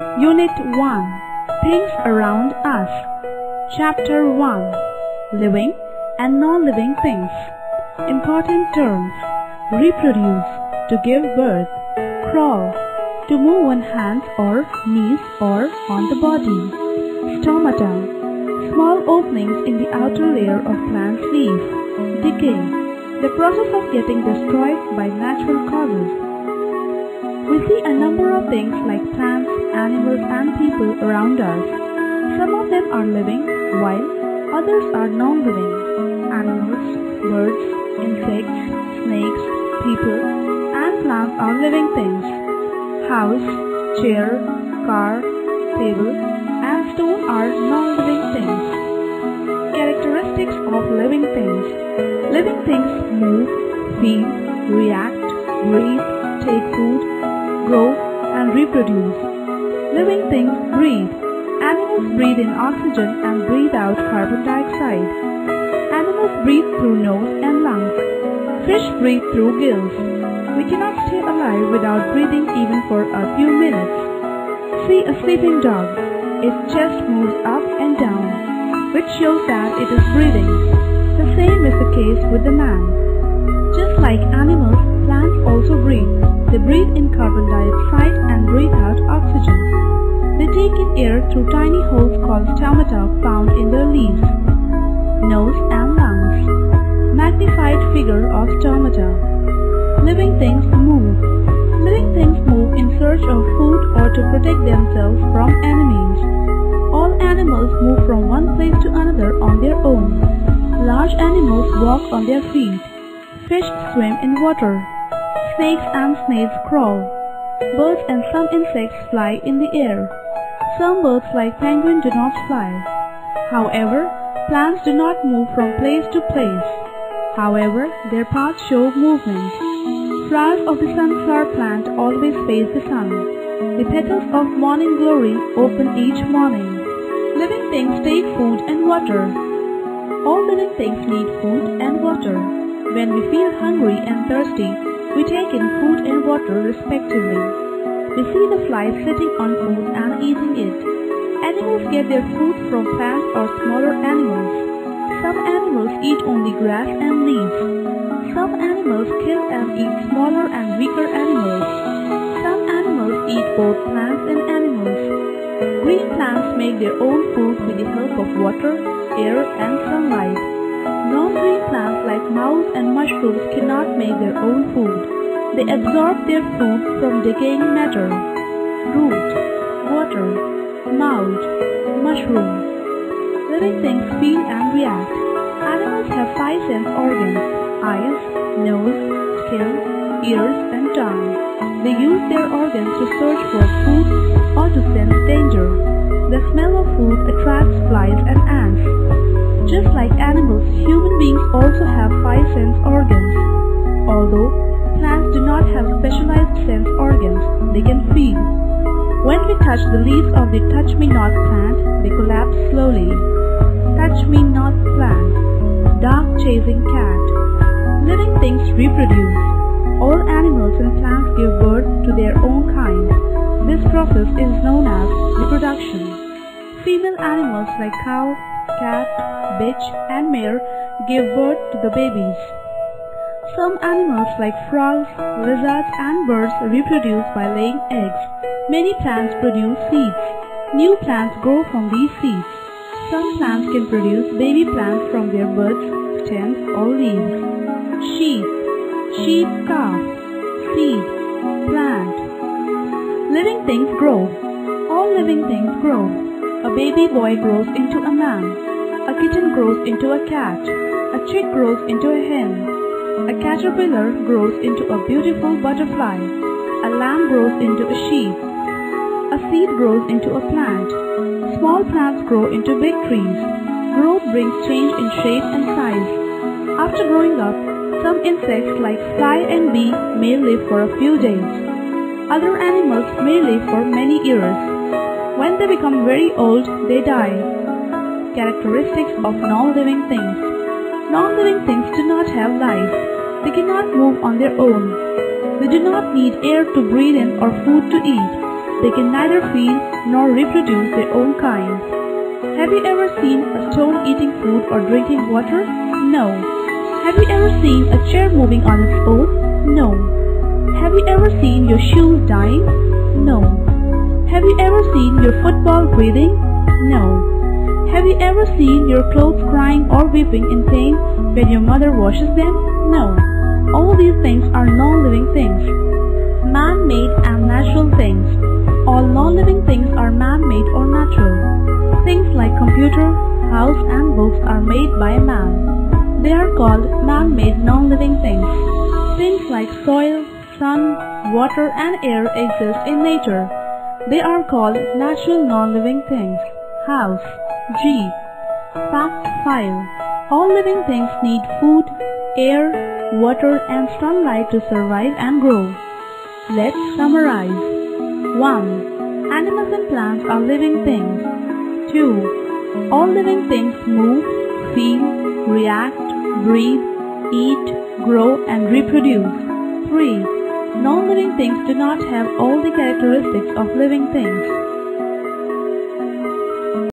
Unit 1 Things Around Us. Chapter 1 Living and Non-Living Things. Important Terms. Reproduce. To give birth. Crawl. To move on hands or knees or on the body. Stomata. Small openings in the outer layer of plant leaves Decay. The process of getting destroyed by natural causes we see a number of things like plants, animals and people around us. Some of them are living while others are non-living. Animals, birds, insects, snakes, people and plants are living things. House, chair, car, table and stone are non-living things. Characteristics of living things. Living things move, feel, react, breathe, take food, grow, and reproduce. Living things breathe. Animals breathe in oxygen and breathe out carbon dioxide. Animals breathe through nose and lungs. Fish breathe through gills. We cannot stay alive without breathing even for a few minutes. See a sleeping dog. Its chest moves up and down, which shows that it is breathing. The same is the case with the man. Also breathe. They breathe in carbon dioxide and breathe out oxygen. They take in air through tiny holes called stomata found in their leaves, nose and lungs. Magnified figure of stomata. Living things move. Living things move in search of food or to protect themselves from enemies. All animals move from one place to another on their own. Large animals walk on their feet. Fish swim in water. Snakes and snails crawl. Birds and some insects fly in the air. Some birds like penguin do not fly. However, plants do not move from place to place. However, their paths show movement. Flowers of the sunflower plant always face the sun. The petals of morning glory open each morning. Living things take food and water. All living things need food and water. When we feel hungry and thirsty, we take in food and water respectively. We see the flies sitting on food and eating it. Animals get their food from plants or smaller animals. Some animals eat only grass and leaves. Some animals kill and eat smaller and weaker animals. Some animals eat both plants and animals. Green plants make their own food with the help of water, air and sunlight. Non-green plants like mouse and mushrooms cannot make their own food. They absorb their food from decaying matter. Root, water, mould, mushroom. Living things feel and react. Animals have five sense organs, eyes, nose, skin, ears and tongue. They use their organs to search for food or to sense danger. The smell of food attracts flies and ants. Just like animals, human beings also have five sense organs. Although plants do not have specialized sense organs, they can feel. When we touch the leaves of the touch me not plant, they collapse slowly. Touch me not plant, dog chasing cat. Living things reproduce. All animals and plants give birth to their own kind. This process is known as reproduction. Female animals like cow, cat, bitch and mare give birth to the babies. Some animals like frogs, lizards and birds reproduce by laying eggs. Many plants produce seeds. New plants grow from these seeds. Some plants can produce baby plants from their buds, stems or leaves. Sheep, sheep calf, seed, plant. Living things grow. All living things grow. A baby boy grows into a man. A kitten grows into a cat. A chick grows into a hen. A caterpillar grows into a beautiful butterfly. A lamb grows into a sheep. A seed grows into a plant. Small plants grow into big trees. Growth brings change in shape and size. After growing up, some insects like fly and bee may live for a few days. Other animals may live for many years. When they become very old, they die. Characteristics of non-living things. Non-living things do not have life. They cannot move on their own. They do not need air to breathe in or food to eat. They can neither feed nor reproduce their own kind. Have you ever seen a stone eating food or drinking water? No. Have you ever seen a chair moving on its own? No. Have you ever seen your shoes dying? No. Have you ever seen your football breathing? No. Have you ever seen your clothes crying or weeping in pain when your mother washes them? No. All these things are non-living things. Man-made and natural things. All non-living things are man-made or natural. Things like computer, house and books are made by a man. They are called man-made non-living things. Things like soil, sun, water and air exist in nature. They are called natural non-living things. House G. Fact 5. All living things need food, air, water and sunlight to survive and grow. Let's summarize. 1. Animals and plants are living things. 2. All living things move, feel, react, breathe, eat, grow and reproduce. 3. Non-living things do not have all the characteristics of living things.